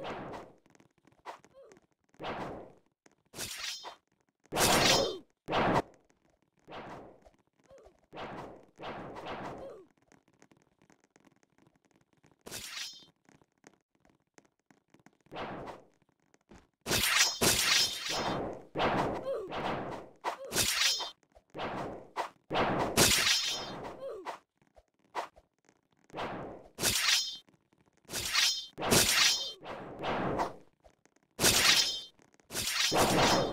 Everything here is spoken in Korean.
you you.